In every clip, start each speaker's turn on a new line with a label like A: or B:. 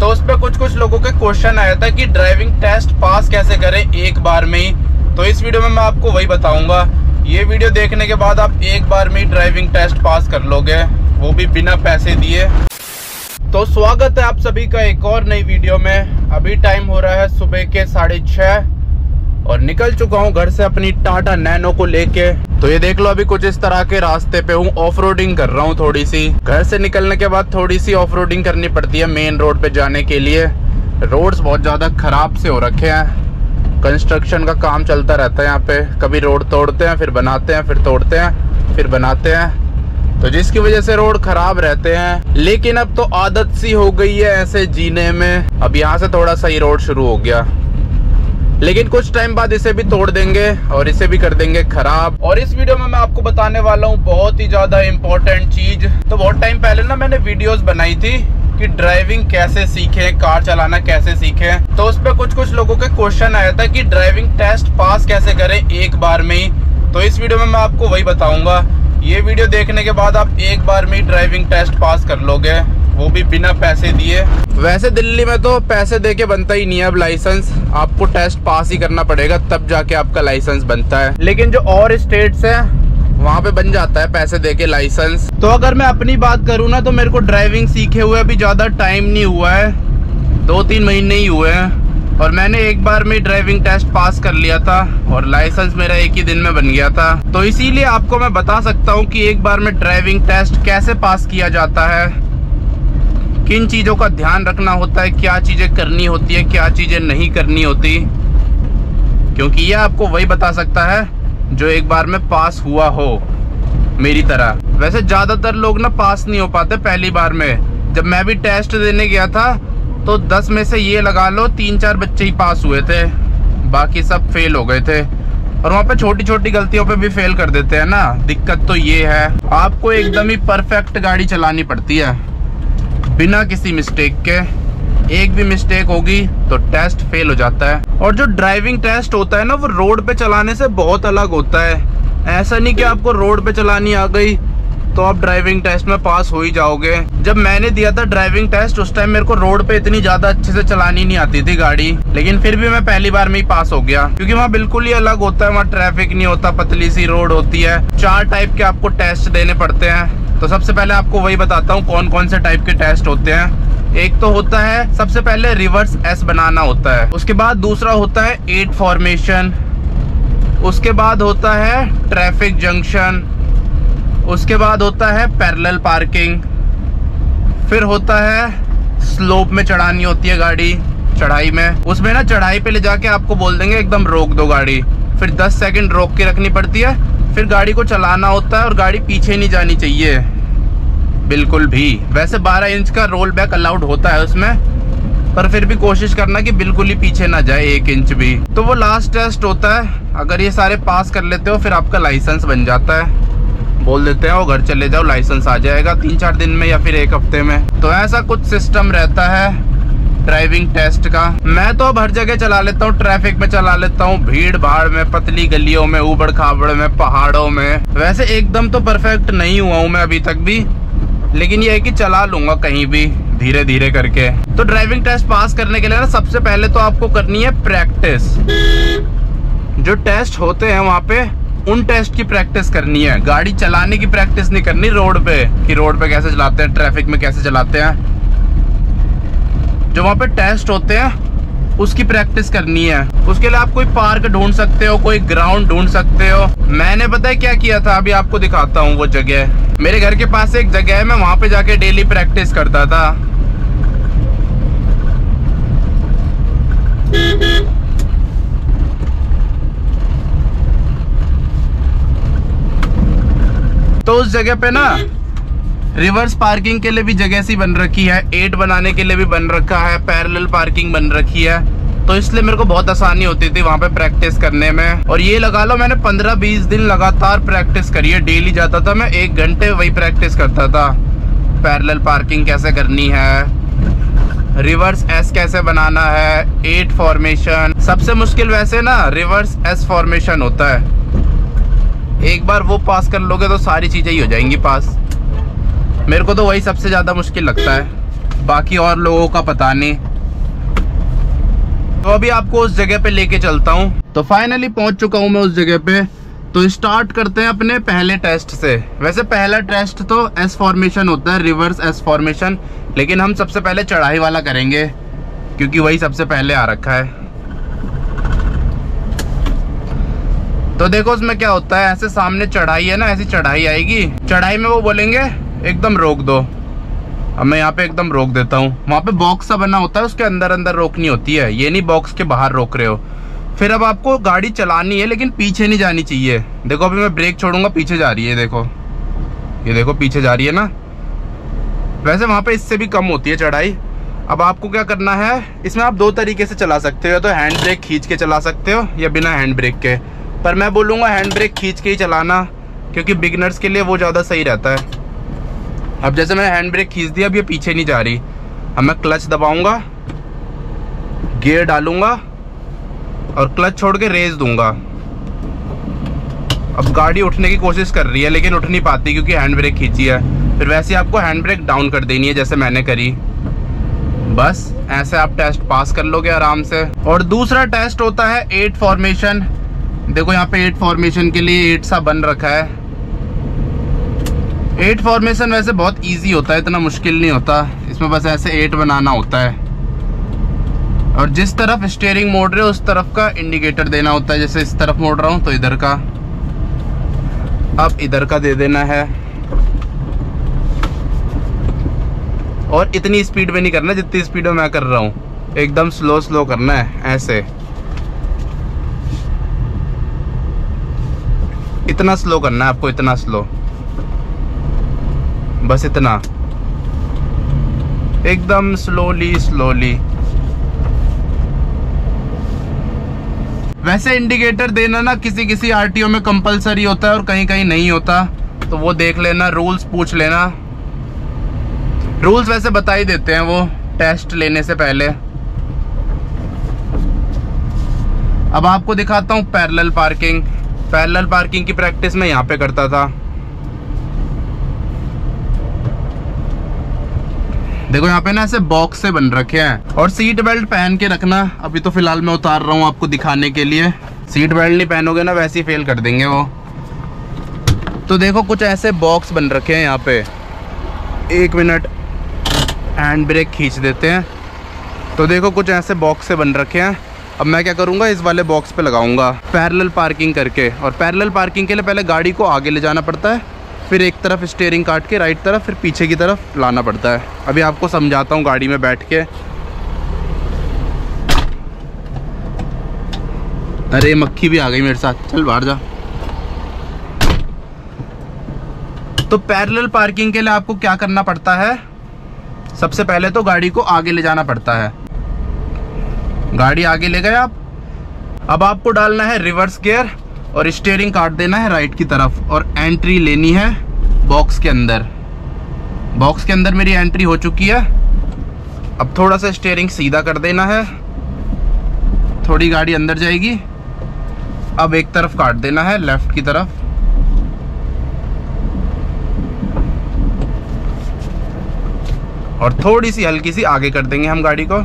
A: तो उस पर कुछ कुछ लोगों के क्वेश्चन आया था कि ड्राइविंग टेस्ट पास कैसे करें एक बार में ही। तो इस वीडियो में मैं आपको वही बताऊँगा। ये वीडियो देखने के बाद आप एक बार में ही ड्राइविंग टेस्ट पास कर लोगे। वो भी बिना पैसे दिए। तो स्वागत है आप सभी का एक और नई वीडियो में। अभी टाइम हो रहा है सुबह के साढ़े छः और निकल चुका हूँ घर से अपनी टाटा नैनो को लेके। तो ये देख लो, अभी कुछ इस तरह के रास्ते पे हूँ। ऑफ़ कर रहा हूँ थोड़ी सी घर से निकलने के बाद थोड़ी सी ऑफ़ करनी पड़ती है मेन रोड पे जाने के लिए। रोड्स बहुत ज़्यादा खराब से हो रखे हैं। कंस्ट्रक्शन का काम चलता रहता है यहाँ पे। कभी रोड तोड़ते हैं, फिर बनाते हैं, फिर तोड़ते हैं, फिर बनाते हैं। तो जिसकी वजह से रोड खराब रहते हैं। लेकिन अब तो आदत सी हो गई है ऐसे जीने में। अब यहाँ से थोड़ा सा ही रोड शुरू हो गया। लेकिन कुछ टाइम बाद इसे भी तोड़ देंगे और इसे भी कर देंगे खराब। और इस वीडियो में मैं आपको बताने वाला हूँ बहुत ही ज़्यादा इम्पोर्टेंट चीज़। तो बहुत टाइम पहले ना मैंने वीडियोस बनाई थी कि ड्राइविंग कैसे सीखे कार चलाना कैसे सीखे। तो उस पर कुछ कुछ लोगों के क्वेश्चन आया था कि ड्राइविंग टेस्ट पास कैसे करें एक बार में ही। तो इस वीडियो में मैं आपको वही बताऊँगा। ये वीडियो देखने के बाद आप एक बार में ही ड्राइविंग टेस्ट पास कर लोगे। वो भी बिना पैसे दिए। वैसे दिल्ली में तो पैसे दे के बनता ही नहीं है अब लाइसेंस आपको टेस्ट पास ही करना पड़ेगा, तब जाके आपका लाइसेंस बनता है। लेकिन जो और स्टेट्स है, वहाँ पे बन जाता है पैसे दे के लाइसेंस तो अगर मैं अपनी बात करूँ ना तो मेरे को ड्राइविंग सीखे हुए अभी ज़्यादा टाइम नहीं हुआ है। दो तीन महीने ही हुए हैं। और मैंने एक बार में ड्राइविंग टेस्ट पास कर लिया था, और लाइसेंस मेरा एक ही दिन में बन गया था। तो इसीलिए आपको मैं बता सकता हूँ कि एक बार में ड्राइविंग टेस्ट कैसे पास किया जाता है। किन चीज़ों का ध्यान रखना होता है, क्या चीज़ें करनी होती है, क्या चीज़ें नहीं करनी होती? क्योंकि यह आपको वही बता सकता है, जो एक बार में पास हुआ हो, मेरी तरह। वैसे ज़्यादातर लोग ना पास नहीं हो पाते पहली बार में। जब मैं भी टेस्ट देने गया था तो दस में से ये लगा लो तीन चार बच्चे ही पास हुए थे। बाकी सब फेल हो गए थे। और वहाँ पे छोटी छोटी गलतियों पे भी फेल कर देते हैं ना। दिक्कत तो ये है। आपको एकदम ही परफेक्ट गाड़ी चलानी पड़ती है। बिना किसी मिस्टेक के एक भी मिस्टेक होगी तो टेस्ट फेल हो जाता है। और जो ड्राइविंग टेस्ट होता है ना वो रोड पे चलाने से बहुत अलग होता है। ऐसा नहीं कि आपको रोड पे चलानी आ गई तो आप ड्राइविंग टेस्ट में पास हो ही जाओगे। जब मैंने दिया था ड्राइविंग टेस्ट उस टाइम मेरे को रोड पे इतनी ज़्यादा अच्छे से चलानी नहीं आती थी गाड़ी। लेकिन फिर भी मैं पहली बार में ही पास हो गया। क्योंकि वहाँ बिल्कुल ही अलग होता है वहाँ ट्रैफ़िक नहीं होता पतली सी रोड होती है। चार टाइप के आपको टेस्ट देने पड़ते हैं। तो सबसे पहले आपको वही बताता हूँ कौन कौन से टाइप के टेस्ट होते हैं। एक तो होता है, सबसे पहले रिवर्स एस बनाना होता है। उसके बाद दूसरा होता है एट फॉर्मेशन उसके बाद होता है ट्रैफ़िक जंक्शन उसके बाद होता है पैरेलल पार्किंग फिर होता है स्लोप में चढ़ानी होती है गाड़ी, चढ़ाई में। उसमें ना चढ़ाई पे ले जाके आपको बोल देंगे, एकदम रोक दो गाड़ी। फिर 10 सेकंड रोक के रखनी पड़ती है फिर गाड़ी को चलाना होता है और गाड़ी पीछे नहीं जानी चाहिए। बिल्कुल भी। वैसे 12 इंच का रोल बैक अलाउड होता है उसमें, पर फिर भी कोशिश करना कि बिल्कुल ही पीछे ना जाए एक इंच भी। तो वो लास्ट टेस्ट होता है। अगर ये सारे पास कर लेते हो, फिर आपका लाइसेंस बन जाता है। बोल देते हैं वो घर चले जाओ लाइसेंस आ जाएगा तीन चार दिन में या फिर एक हफ़्ते में। तो ऐसा कुछ सिस्टम रहता है। ड्राइविंग टेस्ट का। मैं तो अब हर जगह चला लेता हूँ, ट्रैफ़िक में चला लेता हूँ। भीड़ भाड़ में, पतली गलियों में उबड़ खाबड़ में, पहाड़ों में। वैसे एकदम तो परफेक्ट नहीं हुआ हूँ मैं अभी तक भी। लेकिन ये है कि चला लूँगा कहीं भी धीरे धीरे करके। तो ड्राइविंग टेस्ट पास करने के लिए ना, सबसे पहले तो आपको करनी है प्रैक्टिस जो टेस्ट होते हैं वहाँ पे, उन टेस्ट की प्रैक्टिस करनी है। गाड़ी चलाने की प्रैक्टिस नहीं करनी, रोड पे, कि रोड पे कैसे चलाते हैं, ट्रैफ़िक में कैसे चलाते हैं। जो वहाँ पे टेस्ट होते हैं, उसकी प्रैक्टिस करनी है। उसके लिए आप कोई पार्क ढूंढ सकते हो, कोई ग्राउंड ढूंढ सकते हो। मैंने पता है क्या किया था? अभी आपको दिखाता हूँ वो जगह। मेरे घर के पास एक जगह है, मैं वहाँ पे जाके डेली प्रैक्टिस करता था। तो उस जगह पे ना रिवर्स पार्किंग के लिए भी जगह सी बन रखी है एट बनाने के लिए भी बन रखा है पैरेलल पार्किंग बन रखी है। तो इसलिए मेरे को बहुत आसानी होती थी वहाँ पे प्रैक्टिस करने में। और ये लगा लो, मैंने पंद्रह बीस दिन लगातार प्रैक्टिस करी है डेली जाता था मैं, एक घंटे वही प्रैक्टिस करता था। पैरेलल पार्किंग कैसे करनी है? रिवर्स एस कैसे बनाना है? एट फॉर्मेशन सबसे मुश्किल वैसे ना रिवर्स एस फॉर्मेशन होता है। एक बार वो पास कर लोगे तो सारी चीज़ें ही हो जाएँगी पास मेरे को तो वही सबसे ज़्यादा मुश्किल लगता है। बाकी और लोगों का पता नहीं। तो अभी आपको उस जगह पे लेके चलता हूँ। तो फाइनली पहुँच चुका हूँ मैं उस जगह पे। तो स्टार्ट करते हैं अपने पहले टेस्ट से। वैसे पहला टेस्ट तो एस फॉर्मेशन होता है रिवर्स एस फॉर्मेशन लेकिन हम सबसे पहले चढ़ाई वाला करेंगे, क्योंकि वही सबसे पहले आ रखा है। तो देखो उसमें क्या होता है, ऐसे सामने चढ़ाई है ना, ऐसी चढ़ाई आएगी। चढ़ाई में वो बोलेंगे एकदम रोक दो। अब मैं यहाँ पे एकदम रोक देता हूँ। वहाँ पे बॉक्स सा बना होता है, उसके अंदर अंदर रोकनी होती है। ये नहीं बॉक्स के बाहर रोक रहे हो। फिर अब आपको गाड़ी चलानी है, लेकिन पीछे नहीं जानी चाहिए। देखो, अभी मैं ब्रेक छोड़ूँगा, पीछे जा रही है, देखो। ये देखो, पीछे जा रही है ना। वैसे वहाँ पे इससे भी कम होती है चढ़ाई। अब आपको क्या करना है, इसमें आप दो तरीके से चला सकते हो। या तो हैंड ब्रेक खींच के चला सकते हो, या बिना हैंड ब्रेक के। पर मैं बोलूँगा हैंड ब्रेक खींच के ही चलाना, क्योंकि बिगनर्स के लिए वो ज़्यादा सही रहता है। अब जैसे मैंने हैंड ब्रेक खींच दिया अब ये पीछे नहीं जा रही। अब मैं क्लच दबाऊँगा गियर डालूँगा और क्लच छोड़ के रेस दूँगा। अब गाड़ी उठने की कोशिश कर रही है, लेकिन उठ नहीं पाती क्योंकि हैंड ब्रेक खींची है। फिर वैसे आपको हैंड ब्रेक डाउन कर देनी है, जैसे मैंने करी। बस, ऐसे आप टेस्ट पास कर लोगे आराम से। और दूसरा टेस्ट होता है एट फॉर्मेशन देखो यहाँ पे एट फॉर्मेशन के लिए एट सा बन रखा है। एट फॉर्मेशन वैसे बहुत इजी होता है, इतना मुश्किल नहीं होता। इसमें बस ऐसे एट बनाना होता है। और जिस तरफ़ स्टेयरिंग मोड़ रहे हो, उस तरफ़ का इंडिकेटर देना होता है। जैसे इस तरफ़ मोड़ रहा हूँ तो इधर का। अब इधर का दे देना है। और इतनी स्पीड में नहीं करना, जितनी स्पीड में मैं कर रहा हूँ। एकदम स्लो स्लो करना है, ऐसे। इतना स्लो करना है, आपको इतना स्लो बस इतना। एकदम स्लोली स्लोली वैसे इंडिकेटर देना ना किसी किसी आरटीओ में कंपलसरी होता है और कहीं कहीं नहीं होता। तो वो देख लेना रूल्स पूछ लेना। रूल्स वैसे बता ही देते हैं वो टेस्ट लेने से पहले। अब आपको दिखाता हूँ पैरेलल पार्किंग पैरेलल पार्किंग की प्रैक्टिस मैं यहाँ पे करता था। देखो यहाँ पे ना ऐसे बॉक्स से बन रखे हैं। और सीट बेल्ट पहन के रखना। अभी तो फ़िलहाल मैं उतार रहा हूँ आपको दिखाने के लिए। सीट बेल्ट नहीं पहनोगे ना, वैसे ही फेल कर देंगे वो। तो देखो, कुछ ऐसे बॉक्स बन रखे हैं यहाँ पे। एक मिनट हैंड ब्रेक खींच देते हैं। तो देखो, कुछ ऐसे बॉक्स से बन रखे हैं। अब मैं क्या करूँगा, इस वाले बॉक्स पे लगाऊँगा। पैरेलल पार्किंग करके। और पैरेलल पार्किंग के लिए पहले गाड़ी को आगे ले जाना पड़ता है। फिर एक तरफ़ स्टेयरिंग काट के राइट तरफ़, फिर पीछे की तरफ़ लाना पड़ता है। अभी आपको समझाता हूँ गाड़ी में बैठ के। अरे, मक्खी भी आ गई मेरे साथ। चल बाहर जा। तो पैरेलल पार्किंग के लिए आपको क्या करना पड़ता है? सबसे पहले तो गाड़ी को आगे ले जाना पड़ता है। गाड़ी आगे ले गए आप। अब आपको डालना है रिवर्स गियर और स्टेयरिंग काट देना है राइट की तरफ़ और एंट्री लेनी है बॉक्स के अंदर। बॉक्स के अंदर मेरी एंट्री हो चुकी है। अब थोड़ा सा स्टेयरिंग सीधा कर देना है। थोड़ी गाड़ी अंदर जाएगी। अब एक तरफ़ काट देना है लेफ़्ट की तरफ़। और थोड़ी सी हल्की सी आगे कर देंगे हम गाड़ी को।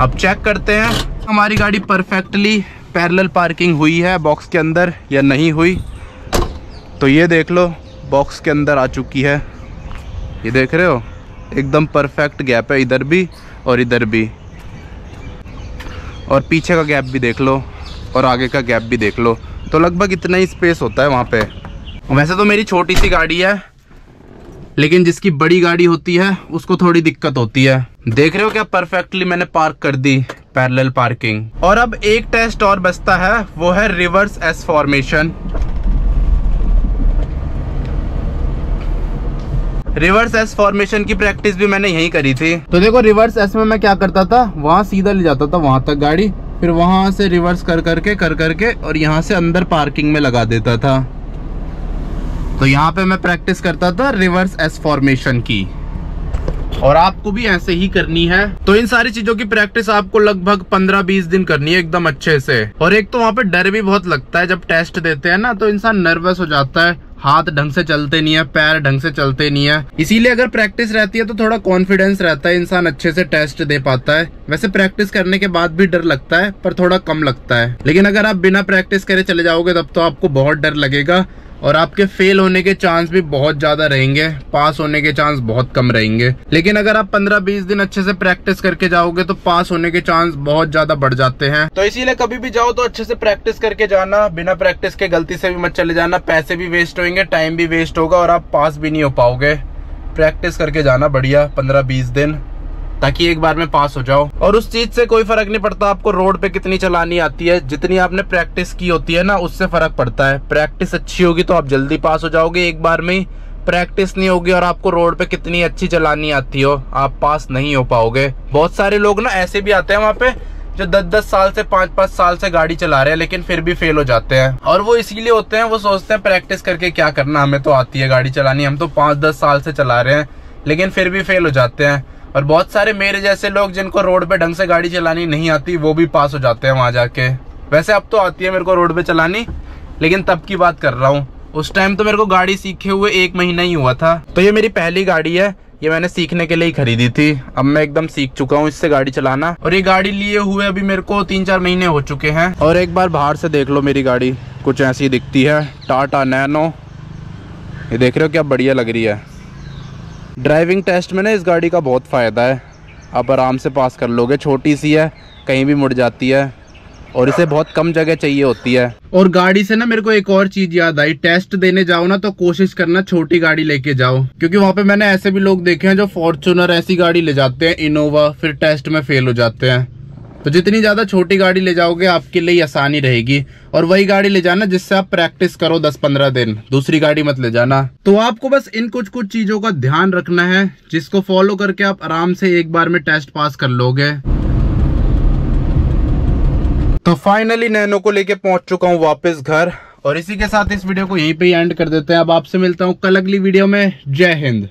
A: अब चेक करते हैं। हमारी गाड़ी परफेक्टली पैरेलल पार्किंग हुई है बॉक्स के अंदर या नहीं हुई तो ये देख लो, बॉक्स के अंदर आ चुकी है। ये देख रहे हो? एकदम परफेक्ट गैप है, इधर भी और इधर भी। और पीछे का गैप भी देख लो, और आगे का गैप भी देख लो। तो लगभग इतना ही स्पेस होता है वहाँ पे। वैसे तो मेरी छोटी सी गाड़ी है, लेकिन जिसकी बड़ी गाड़ी होती है, उसको थोड़ी दिक्कत होती है। देख रहे हो क्या परफेक्टली मैंने पार्क कर दी? पैरेलल पार्किंग और अब एक टेस्ट और बचता है, वो है reverse S formation reverse S formation की प्रैक्टिस भी मैंने यही करी थी. तो देखो रिवर्स एस में मैं क्या करता था? वहाँ सीधा ले जाता था, वहाँ तक गाड़ी, फिर वहाँ से रिवर्स कर करके कर करके, और यहाँ से अंदर पार्किंग में लगा देता था. तो यहाँ पे मैं प्रैक्टिस करता था रिवर्स एस फॉर्मेशन की. और आपको भी ऐसे ही करनी है। तो इन सारी चीज़ों की प्रैक्टिस आपको लगभग 15-20 दिन करनी है एकदम अच्छे से। और एक तो वहाँ पे डर भी बहुत लगता है जब टेस्ट देते हैं ना तो इंसान नर्वस हो जाता है। हाथ ढंग से चलते नहीं है, पैर ढंग से चलते नहीं है। इसीलिए अगर प्रैक्टिस रहती है तो थोड़ा कॉन्फिडेंस रहता है, इंसान अच्छे से टेस्ट दे पाता है। वैसे प्रैक्टिस करने के बाद भी डर लगता है, पर थोड़ा कम लगता है। लेकिन अगर आप बिना प्रैक्टिस करे चले जाओगे, तब तो आपको बहुत डर लगेगा। और आपके फेल होने के चांस भी बहुत ज़्यादा रहेंगे पास होने के चांस बहुत कम रहेंगे। लेकिन अगर आप 15-20 दिन अच्छे से प्रैक्टिस करके जाओगे तो पास होने के चांस बहुत ज़्यादा बढ़ जाते हैं। तो इसीलिए कभी भी जाओ तो अच्छे से प्रैक्टिस करके जाना, बिना प्रैक्टिस के गलती से भी मत चले जाना, पैसे भी वेस्ट होंगे टाइम भी वेस्ट होगा और आप पास भी नहीं हो पाओगे। प्रैक्टिस करके जाना बढ़िया, पंद्रह बीस दिन। ताकि एक बार में पास हो जाओ। और उस चीज़ से कोई फ़र्क नहीं पड़ता आपको रोड पे कितनी चलानी आती है। जितनी आपने प्रैक्टिस की होती है ना, उससे फ़र्क पड़ता है। प्रैक्टिस अच्छी होगी तो आप जल्दी पास हो जाओगे एक बार में प्रैक्टिस नहीं होगी और आपको रोड पे कितनी अच्छी चलानी आती हो, आप पास नहीं हो पाओगे। बहुत सारे लोग ना ऐसे भी आते हैं वहाँ पे, जो दस दस साल से पाँच पाँच साल से गाड़ी चला रहे हैं, लेकिन फिर भी फेल हो जाते हैं। और वो इसीलिए होते हैं, वो सोचते हैं प्रैक्टिस करके क्या करना, हमें तो आती है गाड़ी चलानी, हम तो पाँच दस साल से चला रहे हैं, लेकिन फिर भी फेल हो जाते हैं। और बहुत सारे मेरे जैसे लोग जिनको रोड पे ढंग से गाड़ी चलानी नहीं आती, वो भी पास हो जाते हैं वहाँ जाके। वैसे अब तो आती है मेरे को रोड पे चलानी, लेकिन तब की बात कर रहा हूँ। उस टाइम तो मेरे को गाड़ी सीखे हुए एक महीना ही हुआ था। तो ये मेरी पहली गाड़ी है, ये मैंने सीखने के लिए ही खरीदी थी। अब मैं एकदम सीख चुका हूँ इससे गाड़ी चलाना। और ये गाड़ी लिए हुए अभी मेरे को तीन चार महीने हो चुके हैं। और एक बार बाहर से देख लो मेरी गाड़ी, कुछ ऐसी दिखती है। टाटा नैनो। ये देख रहे हो क्या बढ़िया लग रही है। ड्राइविंग टेस्ट में ना इस गाड़ी का बहुत फ़ायदा है। आप आराम से पास कर लोगे। छोटी सी है, कहीं भी मुड़ जाती है और इसे बहुत कम जगह चाहिए होती है। और गाड़ी से ना मेरे को एक और चीज़ याद आई। टेस्ट देने जाओ ना तो कोशिश करना छोटी गाड़ी लेके जाओ। क्योंकि वहाँ पे मैंने ऐसे भी लोग देखे हैं जो फॉर्चुनर ऐसी गाड़ी ले जाते हैं, इनोवा, फिर टेस्ट में फेल हो जाते हैं। तो जितनी ज़्यादा छोटी गाड़ी ले जाओगे, आपके लिए आसानी रहेगी। और वही गाड़ी ले जाना जिससे आप प्रैक्टिस करो 10-15 दिन। दूसरी गाड़ी मत ले जाना। तो आपको बस इन कुछ कुछ चीज़ों का ध्यान रखना है, जिसको फॉलो करके आप आराम से एक बार में टेस्ट पास कर लोगे। तो फाइनली नैनो को लेके पहुँच चुका हूँ वापस घर, और इसी के साथ इस वीडियो को यहीं पे एंड कर देते हैं। अब आपसे मिलता हूँ कल अगली वीडियो में। जय हिंद।